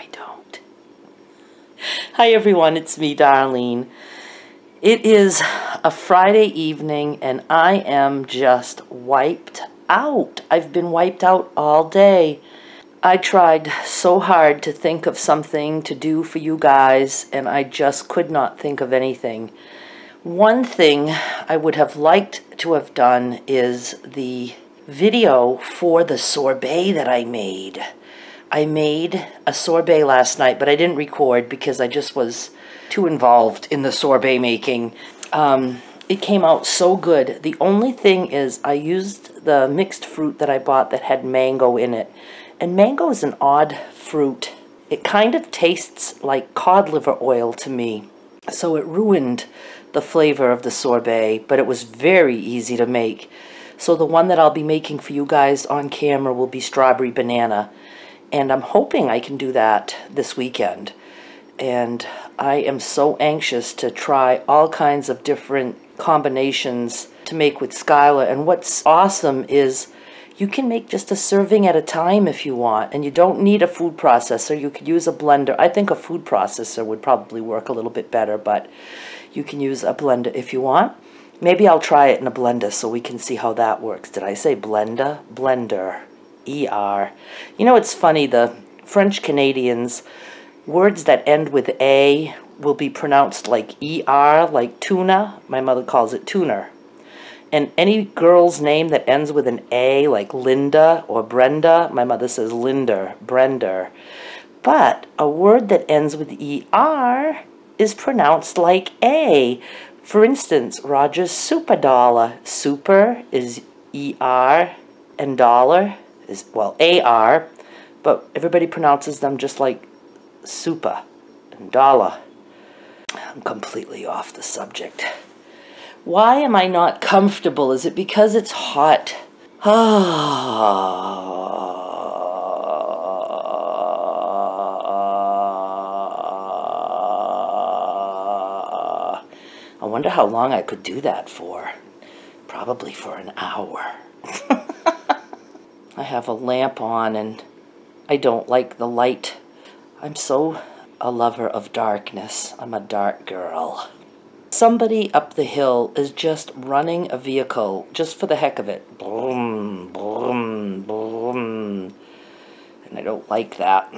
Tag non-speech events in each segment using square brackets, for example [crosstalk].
I don't. Hi everyone, it's me, Darlene. It is a Friday evening and I am just wiped out. I've been wiped out all day. I tried so hard to think of something to do for you guys and I just could not think of anything. One thing I would have liked to have done is the video for the sorbet that I made. I made a sorbet last night, but I didn't record because I just was too involved in the sorbet making. Um, it came out so good. The only thing is I used the mixed fruit that I bought that had mango in it. And mango is an odd fruit. It kind of tastes like cod liver oil to me. So it ruined the flavor of the sorbet, but it was very easy to make. So the one that I'll be making for you guys on camera will be strawberry banana. And I'm hoping I can do that this weekend. And I am so anxious to try all kinds of different combinations to make with Skylar. And what's awesome is you can make just a serving at a time if you want, and you don't need a food processor. You could use a blender. I think a food processor would probably work a little bit better, but you can use a blender if you want. Maybe I'll try it in a blender so we can see how that works. Did I say blender? Blender. E-R. You know, it's funny, the French Canadians, words that end with A will be pronounced like ER, like tuna. My mother calls it tuner. And any girl's name that ends with an A, like Linda or Brenda, my mother says Linder, Brender. But a word that ends with ER is pronounced like A. For instance, Roger's super dollar. Super is ER and dollar is, well, AR, but everybody pronounces them just like super and dollar. I'm completely off the subject. Why am I not comfortable? Is it because it's hot? Ah. I wonder how long I could do that for. Probably for an hour. I have a lamp on and I don't like the light. I'm so a lover of darkness. I'm a dark girl. Somebody up the hill is just running a vehicle just for the heck of it. Boom, boom, boom. And I don't like that.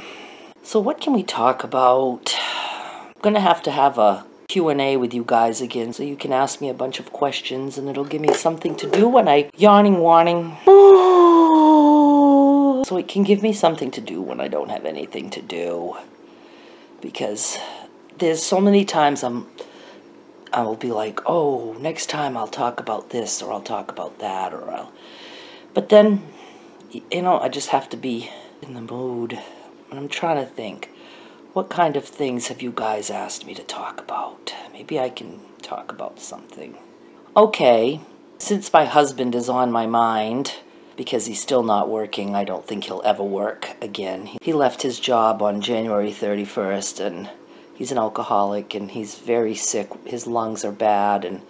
So what can we talk about? I'm going to have to have a Q&A with you guys again so you can ask me a bunch of questions and it'll give me something to do when I yawning, warning. So it can give me something to do when I don't have anything to do. Because there's so many times I'm I will be like, "Oh, next time I'll talk about this or I'll talk about that or I'll But then you know, I just have to be in the mood. And I'm trying to think what kind of things have you guys asked me to talk about? Maybe I can talk about something. Okay, since my husband is on my mind, because he's still not working. I don't think he'll ever work again. He left his job on January 31st and he's an alcoholic and he's very sick. His lungs are bad and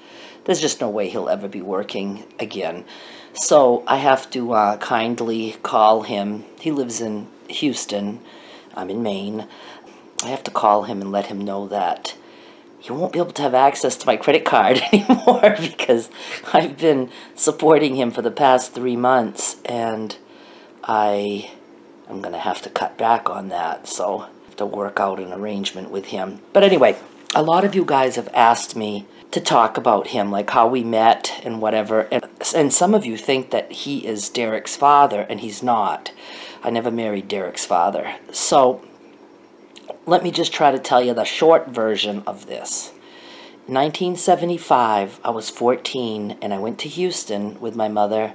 there's just no way he'll ever be working again. So I have to uh, kindly call him. He lives in Houston. I'm in Maine. I have to call him and let him know that you won't be able to have access to my credit card [laughs] anymore [laughs] because I've been supporting him for the past three months and I am going to have to cut back on that. So I have to work out an arrangement with him. But anyway, a lot of you guys have asked me to talk about him, like how we met and whatever. And, and some of you think that he is Derek's father, and he's not. I never married Derek's father. So let me just try to tell you the short version of this. 1975, I was 14 and I went to Houston with my mother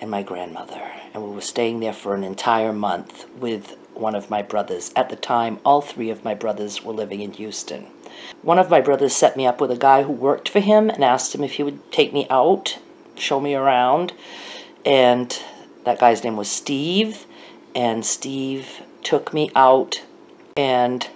and my grandmother. And we were staying there for an entire month with one of my brothers. At the time, all three of my brothers were living in Houston. One of my brothers set me up with a guy who worked for him and asked him if he would take me out, show me around. And that guy's name was Steve. And Steve took me out and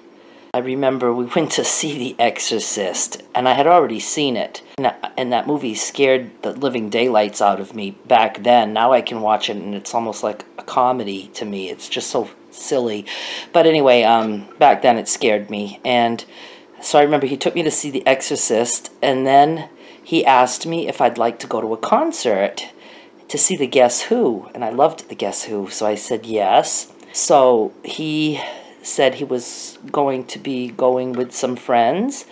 I remember we went to see The Exorcist, and I had already seen it. And that, movie scared the living daylights out of me back then. Now I can watch it, and it's almost like a comedy to me. It's just so silly. But anyway, um, back then it scared me. And so I remember he took me to see The Exorcist, and then he asked me if I'd like to go to a concert to see the Guess Who. And I loved the Guess Who, so I said yes. So he said he was going to be going with some friends.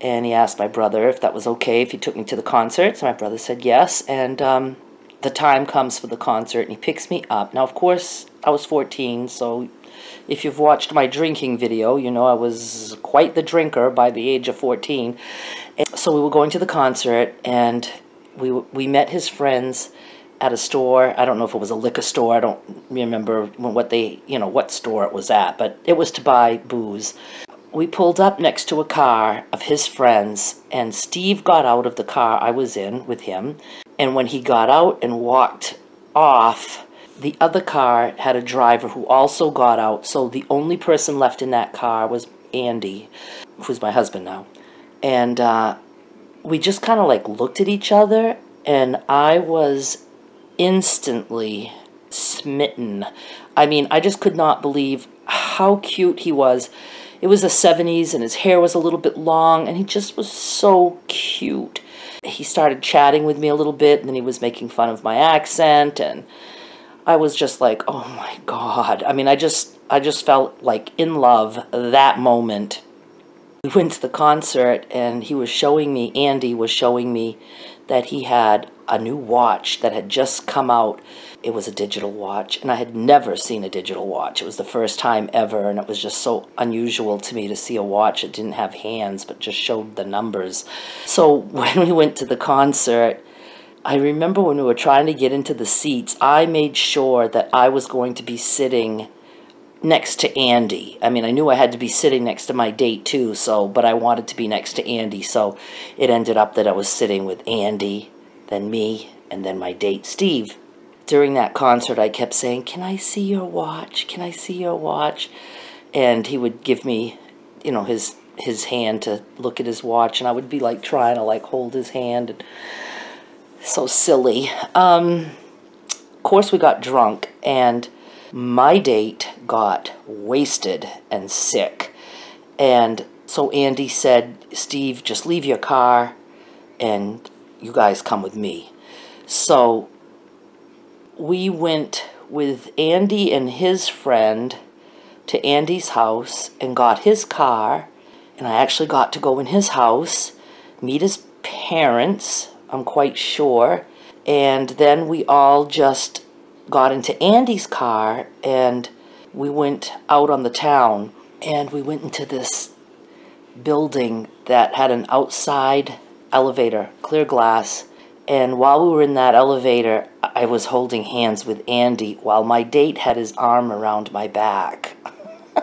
And he asked my brother if that was okay if he took me to the concert. So my brother said yes. And um, the time comes for the concert, and he picks me up. Now, of course, I was 14, so if you've watched my drinking video, you know I was quite the drinker by the age of 14. And so we were going to the concert, and we, we met his friends at a store. I don't know if it was a liquor store. I don't remember what they, you know, what store it was at, but it was to buy booze. We pulled up next to a car of his friends, and Steve got out of the car I was in with him. And when he got out and walked off, the other car had a driver who also got out. So the only person left in that car was Andy, who's my husband now. And uh, we just kind of like looked at each other, and I was instantly smitten. I mean, I just could not believe how cute he was. It was the 70s and his hair was a little bit long and he just was so cute. He started chatting with me a little bit and then he was making fun of my accent and I was just like, "Oh my god." I mean, I just I just felt like in love that moment. We went to the concert and he was showing me Andy was showing me that he had a new watch that had just come out. It was a digital watch, and I had never seen a digital watch. It was the first time ever, and it was just so unusual to me to see a watch that didn't have hands but just showed the numbers. So [laughs] when we went to the concert, I remember when we were trying to get into the seats, I made sure that I was going to be sitting next to Andy. I mean, I knew I had to be sitting next to my date too, so but I wanted to be next to Andy, so it ended up that I was sitting with Andy, then me, and then my date Steve. During that concert, I kept saying, "Can I see your watch? Can I see your watch?" And he would give me, you know, his his hand to look at his watch, and I would be like trying to like hold his hand. And, so silly. Um, of course, we got drunk, and my date got wasted and sick. And so Andy said, Steve, just leave your car and you guys come with me. So we went with Andy and his friend to Andy's house and got his car. And I actually got to go in his house, meet his parents, I'm quite sure. And then we all just got into Andy's car and we went out on the town and we went into this building that had an outside elevator, clear glass. And while we were in that elevator, I was holding hands with Andy while my date had his arm around my back. [laughs]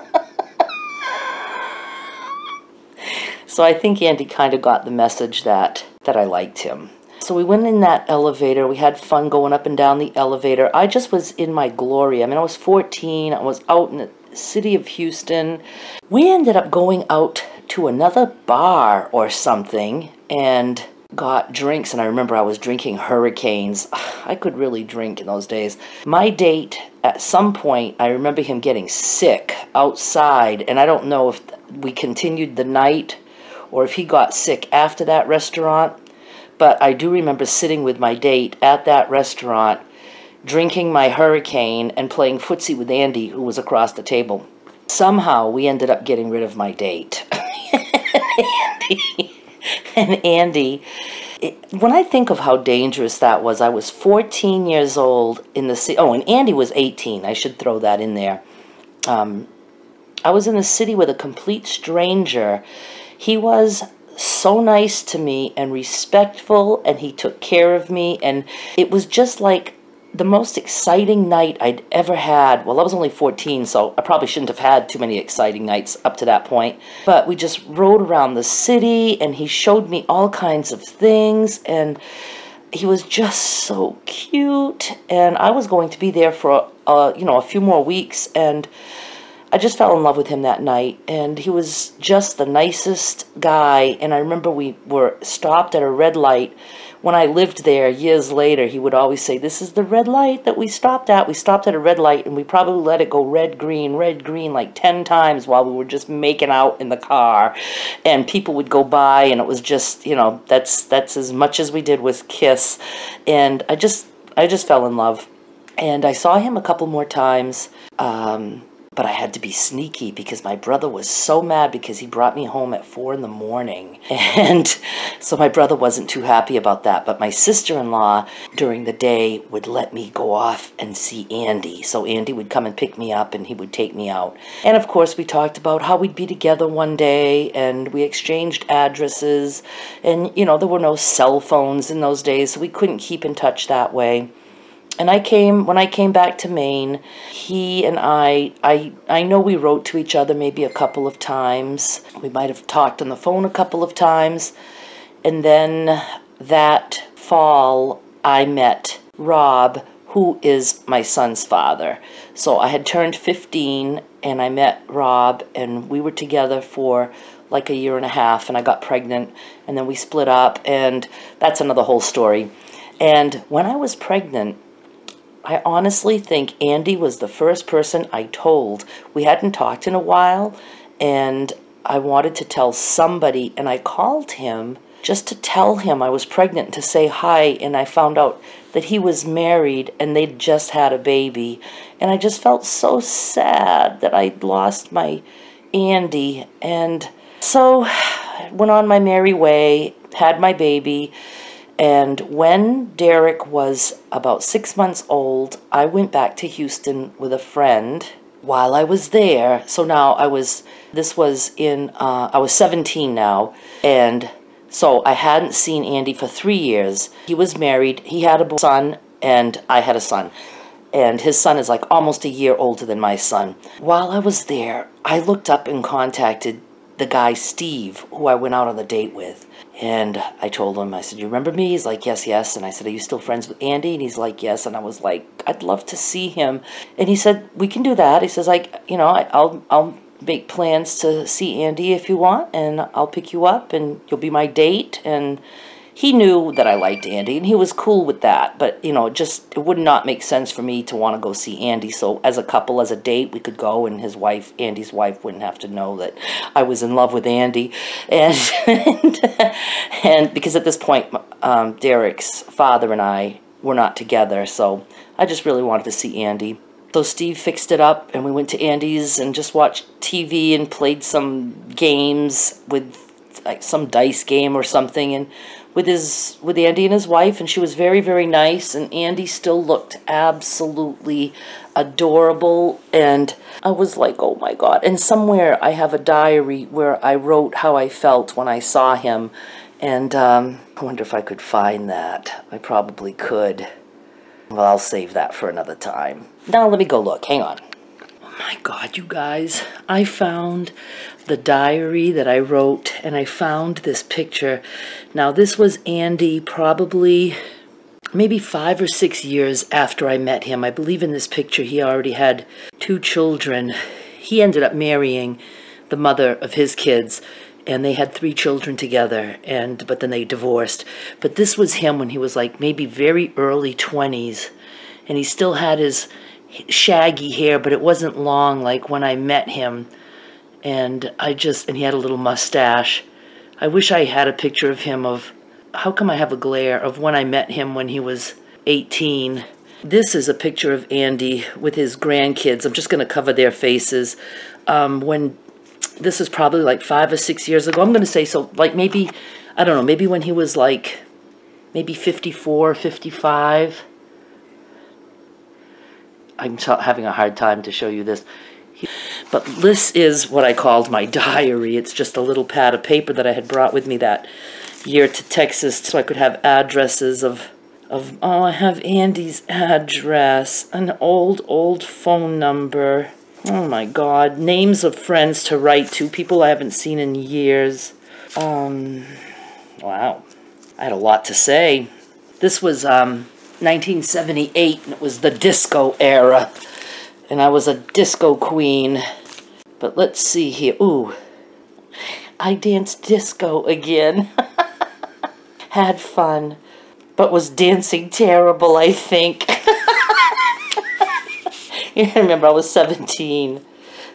so I think Andy kind of got the message that, that I liked him. So we went in that elevator. We had fun going up and down the elevator. I just was in my glory. I mean, I was 14. I was out in the city of Houston. We ended up going out to another bar or something and got drinks. And I remember I was drinking Hurricanes. [sighs] I could really drink in those days. My date, at some point, I remember him getting sick outside. And I don't know if we continued the night or if he got sick after that restaurant. But I do remember sitting with my date at that restaurant, drinking my hurricane and playing footsie with Andy, who was across the table. Somehow we ended up getting rid of my date. [laughs] Andy, and Andy, it, when I think of how dangerous that was, I was 14 years old in the city. Oh, and Andy was 18. I should throw that in there. Um, I was in the city with a complete stranger. He was so nice to me and respectful and he took care of me and it was just like the most exciting night I'd ever had. Well, I was only 14, so I probably shouldn't have had too many exciting nights up to that point. But we just rode around the city and he showed me all kinds of things and he was just so cute and I was going to be there for uh, you know a few more weeks and I just fell in love with him that night, and he was just the nicest guy. And I remember we were stopped at a red light. When I lived there years later, he would always say, This is the red light that we stopped at. We stopped at a red light, and we probably let it go red, green, red, green like 10 times while we were just making out in the car. And people would go by, and it was just, you know, that's, that's as much as we did was kiss. And I just, I just fell in love. And I saw him a couple more times. Um, but I had to be sneaky because my brother was so mad because he brought me home at four in the morning. [laughs] And so my brother wasn't too happy about that. But my sister in law during the day would let me go off and see Andy. So Andy would come and pick me up and he would take me out. And of course, we talked about how we'd be together one day and we exchanged addresses. And, you know, there were no cell phones in those days, so we couldn't keep in touch that way and I came when I came back to Maine. He and I, I, I know we wrote to each other maybe a couple of times. We might have talked on the phone a couple of times, and then that fall I met Rob, who is my son's father. So I had turned 15, and I met Rob, and we were together for like a year and a half, and I got pregnant, and then we split up, and that's another whole story. And when I was pregnant, I honestly think Andy was the first person I told. We hadn't talked in a while, and I wanted to tell somebody, and I called him just to tell him I was pregnant to say hi, and I found out that he was married and they'd just had a baby. And I just felt so sad that I'd lost my Andy. And so [sighs] went on my merry way, had my baby, and when Derek was about six months old, I went back to Houston with a friend. While I was there, so now I was, this was in, uh, I was 17 now, and so I hadn't seen Andy for three years. He was married, he had a son, and I had a son. And his son is like almost a year older than my son. While I was there, I looked up and contacted the guy Steve, who I went out on the date with. And I told him, I said, You remember me? He's like, Yes, yes. And I said, Are you still friends with Andy? And he's like, Yes. And I was like, I'd love to see him. And he said, We can do that. He says, like, you know, I'll I'll make plans to see Andy if you want, and I'll pick you up, and you'll be my date. And he knew that I liked Andy and he was cool with that. But, you know, just, it would not make sense for me to want to go see Andy. So as a couple, as a date, we could go and his wife, Andy's wife, wouldn't have to know that I was in love with Andy. And, [laughs] and, and because at this point, um, Derek's father and I were not together. So I just really wanted to see Andy. So Steve fixed it up and we went to Andy's and just watched TV and played some games with like some dice game or something and with his with Andy and his wife, and she was very very nice. And Andy still looked absolutely adorable, and I was like, oh my god! And somewhere I have a diary where I wrote how I felt when I saw him, and um, I wonder if I could find that. I probably could. Well, I'll save that for another time. Now let me go look. Hang on my God, you guys, I found the diary that I wrote and I found this picture. Now, this was Andy probably maybe five or six years after I met him. I believe in this picture he already had two children. He ended up marrying the mother of his kids and they had three children together and but then they divorced but this was him when he was like maybe very early 20s and he still had his shaggy hair, but it wasn't long like when I met him. And I just, and he had a little mustache. I wish I had a picture of him of, how come I have a glare, of when I met him when he was 18. This is a picture of Andy with his grandkids. I'm just going to cover their faces. Um, when this is probably like five or six years ago. I'm going to say so, like maybe, I don't know, maybe when he was like, maybe 54, 55. I'm having a hard time to show you this. But this is what I called my diary. It's just a little pad of paper that I had brought with me that year to Texas so I could have addresses of, of oh, I have Andy's address, an old, old phone number. Oh my God, names of friends to write to, people I haven't seen in years. Um, wow, I had a lot to say. This was, um, 1978, and it was the disco era. And I was a disco queen. But let's see here. Ooh, I danced disco again. [laughs] Had fun, but was dancing terrible, I think. [laughs] I remember I was 17.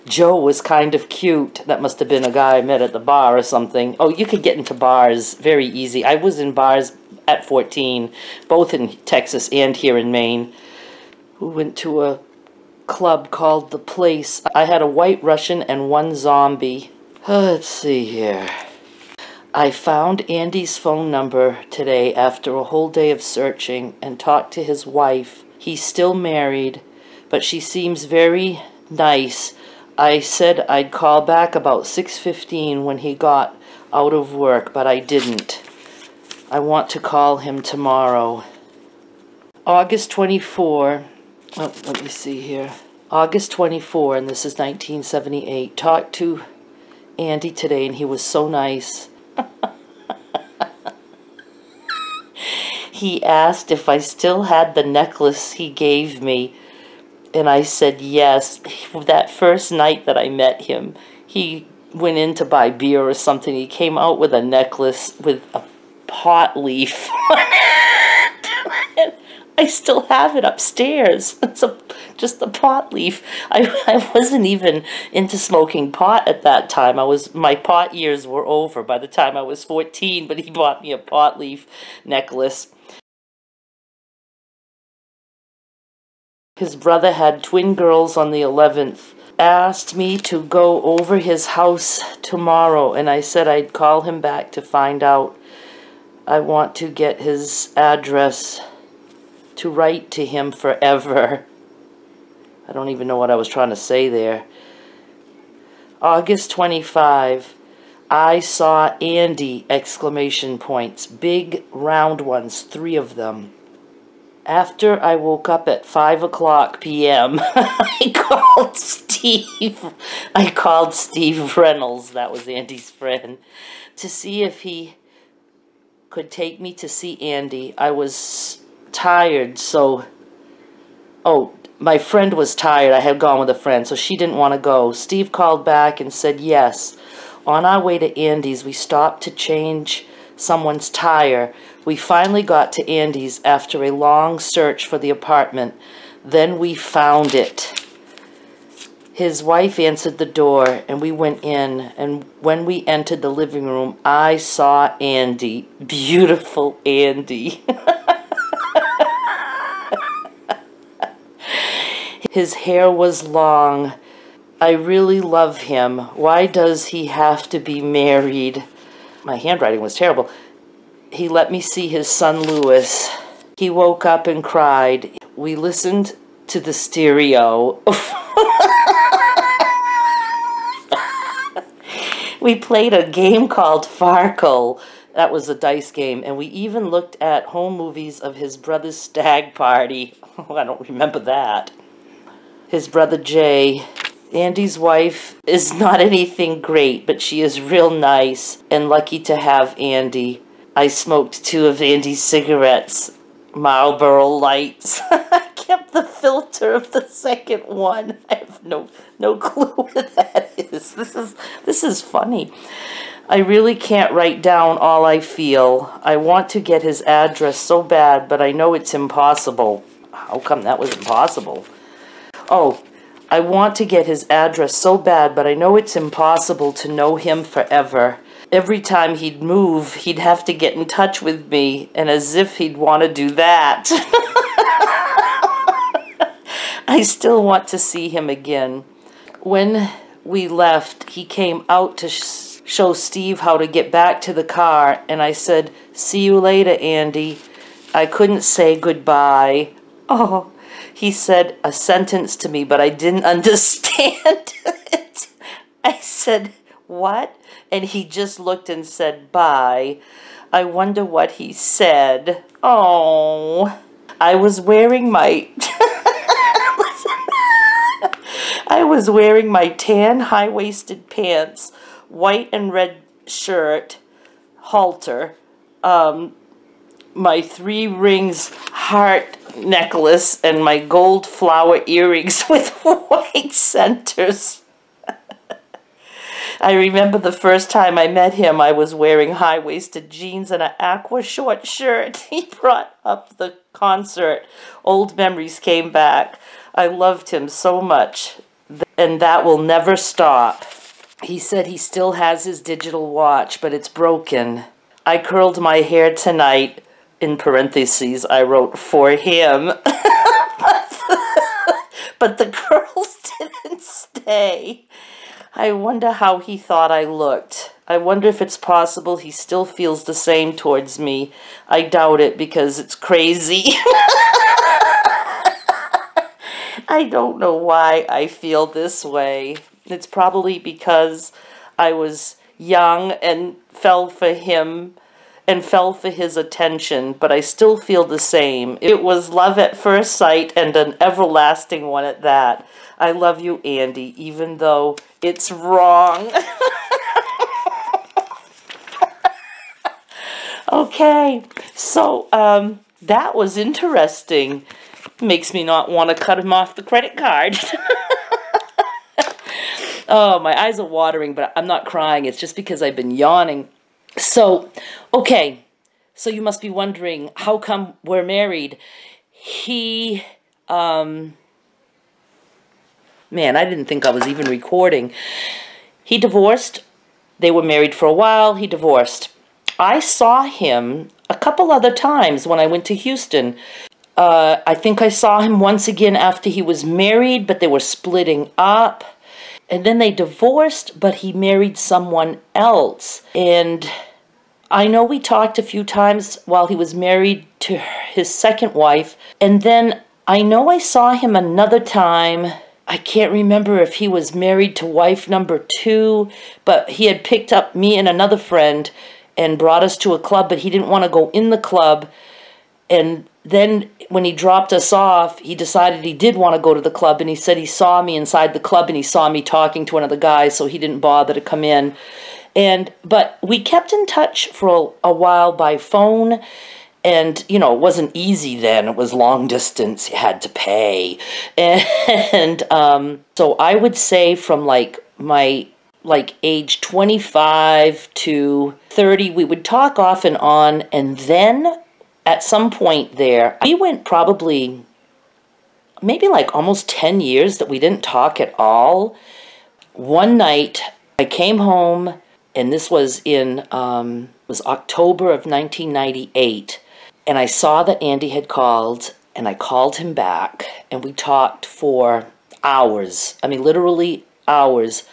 Joe was kind of cute. That must have been a guy I met at the bar or something. Oh, you could get into bars very easy. I was in bars at 14, both in Texas and here in Maine. We went to a club called The Place. I had a white Russian and one zombie. Uh, let's see here. I found Andy's phone number today after a whole day of searching and talked to his wife. He's still married, but she seems very nice. I said I'd call back about 6.15 when he got out of work, but I didn't. I want to call him tomorrow. August 24, oh, let me see here. August 24, and this is 1978. Talked to Andy today, and he was so nice. [laughs] he asked if I still had the necklace he gave me, and I said yes. That first night that I met him, he went in to buy beer or something. He came out with a necklace with a pot leaf [laughs] I still have it upstairs. [laughs] It's a, just a pot leaf. I, I wasn't even into smoking pot at that time. I was my pot years were over by the time I was 14, but he bought me a pot leaf necklace. His brother had twin girls on the 11th. Asked me to go over his house tomorrow, and I said I'd call him back to find out. I want to get his address to write to him forever. I don't even know what I was trying to say there. August 25, I saw Andy, exclamation points, big round ones, three of them. After I woke up at 5 o'clock p.m., [laughs] I called Steve. I called Steve Reynolds, that was Andy's friend, to see if he could take me to see Andy. I was tired, so... Oh, my friend was tired. I had gone with a friend, so she didn't want to go. Steve called back and said yes. On our way to Andy's, we stopped to change someone's tire. We finally got to Andy's after a long search for the apartment. Then we found it. His wife answered the door, and we went in. And when we entered the living room, I saw Andy. Beautiful Andy. [laughs] His hair was long. I really love him. Why does he have to be married? My handwriting was terrible. He let me see his son Louis. He woke up and cried. We listened to the stereo. [laughs] we played a game called Farkle. That was a dice game. And we even looked at home movies of his brother's stag party. [laughs] Oh, I don't remember that his brother Jay. Andy's wife is not anything great, but she is real nice and lucky to have Andy. I smoked two of Andy's cigarettes, Marlboro Lights. [laughs] I kept the filter of the second one. I have no no clue [laughs] what that is. This is this is funny. I really can't write down all I feel. I want to get his address so bad, but I know it's impossible. How come that was impossible? Oh, I want to get his address so bad, but I know it's impossible to know him forever. Every time he'd move, he'd have to get in touch with me, and as if he'd want to do that. [laughs] I still want to see him again. When we left, he came out to sh show Steve how to get back to the car, and I said, See you later, Andy. I couldn't say goodbye. Oh, he said a sentence to me, but I didn't [laughs] understand it. I said, What? And he just looked and said, Bye. I wonder what he said. Oh, I was wearing my. [laughs] I was wearing my tan high waisted pants, white and red shirt, halter, um, my three rings heart necklace and my gold flower earrings [laughs] with white centers. I remember the first time I met him, I was wearing high waisted jeans and an aqua short shirt. [laughs] He brought up the concert. Old memories came back. I loved him so much, and that will never stop. He said he still has his digital watch, but it's broken. I curled my hair tonight. In parentheses, I wrote for him. [laughs] [laughs] but the curls didn't stay. I wonder how he thought I looked. I wonder if it's possible he still feels the same towards me. I doubt it because it's crazy. [laughs] I don't know why I feel this way. It's probably because I was young and fell for him and fell for his attention, but I still feel the same. It was love at first sight and an everlasting one at that. I love you, Andy, even though it's wrong. okay, so um, that was interesting. Makes me not want to cut him off the credit card. [laughs] oh, my eyes are watering, but I'm not crying. It's just because I've been yawning. So, okay, so you must be wondering how come we're married? He, um, man, I didn't think I was even recording. He divorced. They were married for a while. He divorced. I saw him a couple other times when I went to Houston. Uh, I think I saw him once again after he was married, but they were splitting up. And then they divorced, but he married someone else. And I know we talked a few times while he was married to his second wife. And then I know I saw him another time. I can't remember if he was married to wife number two, but he had picked up me and another friend and brought us to a club, but he didn't want to go in the club. And then when he dropped us off, he decided he did want to go to the club, and he said he saw me inside the club and he saw me talking to one of the guys, so he didn't bother to come in. And but we kept in touch for a, a while by phone, and you know it wasn't easy then. It was long [laughs] distance; you had to pay, and [laughs] um, so I would say from like my like age 25 to 30 we would talk off and on and then at some point there, we went probably maybe like almost 10 years that we didn't talk at all. One night, I came home, and this was in um, was October of 1998, and I saw that Andy had called, and I called him back, and we talked for hours. I mean, literally hours.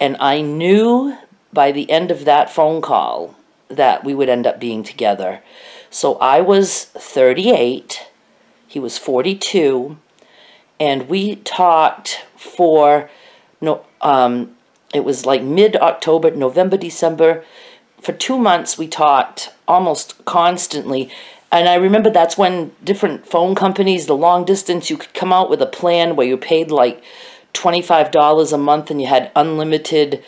And I knew by the end of that phone call that we would end up being together. So I was 38, he was 42, and we talked for no um it was like mid-October, November, December. For 2 months we talked almost constantly. And I remember that's when different phone companies, the long distance, you could come out with a plan where you paid like $25 a month and you had unlimited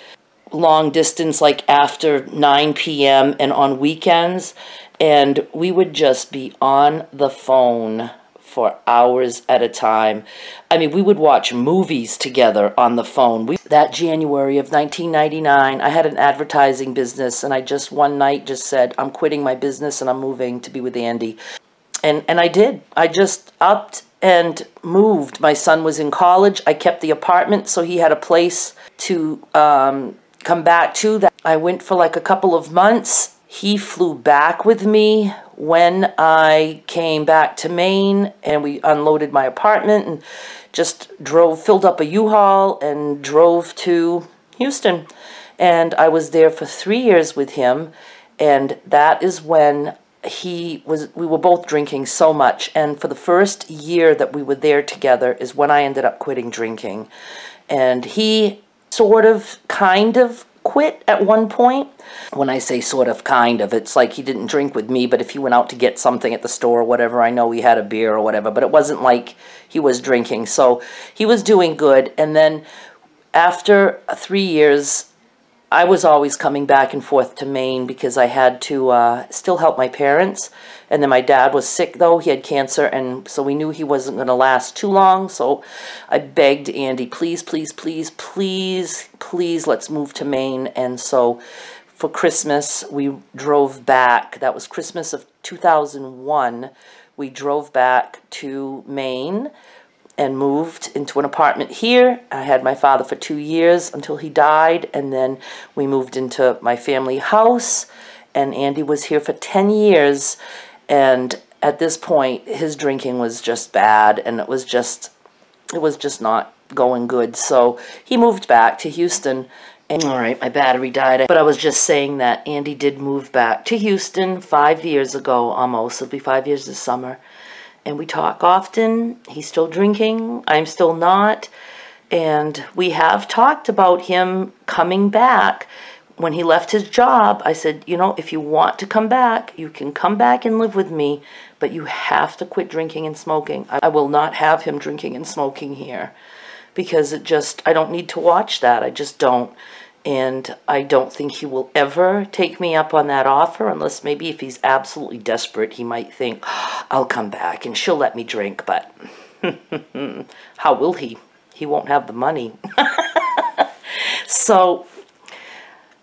long distance like after 9 p.m. and on weekends and we would just be on the phone for hours at a time. I mean, we would watch movies together on the phone. We, that January of 1999, I had an advertising business, and I just one night just said, I'm quitting my business and I'm moving to be with Andy. And, and I did. I just upped and moved. My son was in college. I kept the apartment, so he had a place to um, come back to. That I went for like a couple of months he flew back with me when I came back to Maine and we unloaded my apartment and just drove, filled up a U-Haul and drove to Houston. And I was there for three years with him. And that is when he was, we were both drinking so much. And for the first year that we were there together is when I ended up quitting drinking. And he sort of, kind of quit at one point. When I say sort of, kind of, it's like he didn't drink with me, but if he went out to get something at the store or whatever, I know he had a beer or whatever, but it wasn't like he was drinking. So he was doing good. And then after three years, I was always coming back and forth to Maine because I had to uh, still help my parents. And then my dad was sick, though. He had cancer, and so we knew he wasn't going to last too long. So I begged Andy, please, please, please, please, please, let's move to Maine. And so for Christmas, we drove back. That was Christmas of 2001. We drove back to Maine and moved into an apartment here. I had my father for two years until he died, and then we moved into my family house, and Andy was here for 10 years, and at this point, his drinking was just bad, and it was just, it was just not going good. So he moved back to Houston, and all right, my battery died. But I was just saying that Andy did move back to Houston five years ago, almost. It'll be five years this summer and we talk often. He's still drinking. I'm still not. And we have talked about him coming back. When he left his job, I said, you know, if you want to come back, you can come back and live with me, but you have to quit drinking and smoking. I will not have him drinking and smoking here because it just, I don't need to watch that. I just don't. And I don't think he will ever take me up on that offer unless maybe if he's absolutely desperate, he might think, I'll come back and she'll let me drink. But [laughs] how will he? He won't have the money. [laughs] so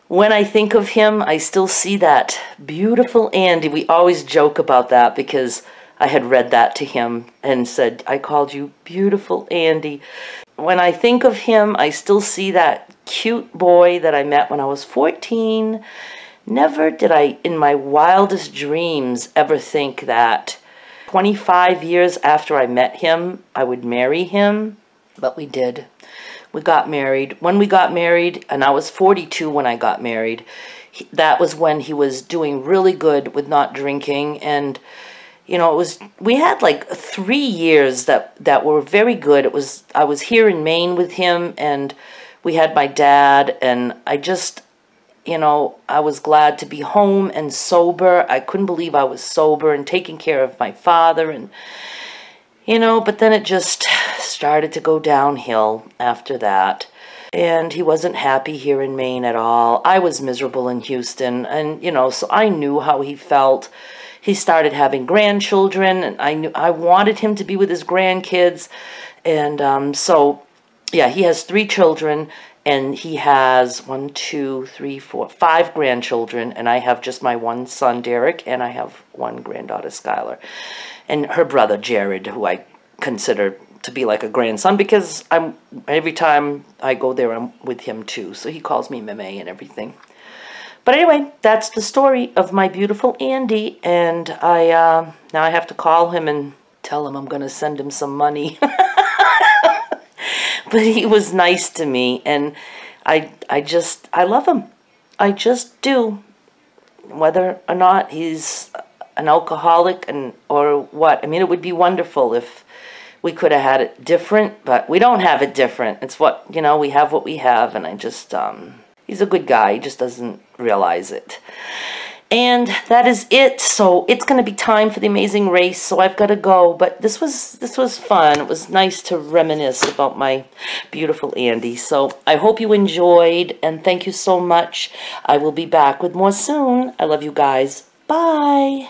when I think of him, I still see that beautiful Andy. We always joke about that because I had read that to him and said, I called you beautiful Andy. When I think of him, I still see that cute boy that I met when I was 14. Never did I, in my wildest dreams, ever think that 25 years after I met him, I would marry him. But we did. We got married. When we got married, and I was 42 when I got married, that was when he was doing really good with not drinking and you know, it was we had like three years that that were very good. It was I was here in Maine with him, and we had my dad, and I just, you know, I was glad to be home and sober. I couldn't believe I was sober and taking care of my father, and you know, but then it just started to go downhill after that. And he wasn't happy here in Maine at all. I was miserable in Houston, and you know, so I knew how he felt he started having grandchildren, and I knew I wanted him to be with his grandkids, and um, so yeah, he has three children, and he has one, two, three, four, five grandchildren, and I have just my one son, Derek, and I have one granddaughter, Skylar, and her brother, Jared, who I consider to be like a grandson because I'm every time I go there, I'm with him too. So he calls me Meme and everything. But anyway, that's the story of my beautiful Andy, and I uh, now I have to call him and tell him I'm going to send him some money. [laughs] but he was nice to me, and I I just I love him. I just do. Whether or not he's an alcoholic and or what. I mean, it would be wonderful if we could have had it different, but we don't have it different. It's what, you know, we have what we have, and I just, um, he's a good guy. He just doesn't realize it. And that is it. So it's going to be time for the amazing race. So I've got to go. But this was this was fun. It was nice to reminisce about my beautiful Andy. So I hope you enjoyed. And thank you so much. I will be back with more soon. I love you guys. Bye.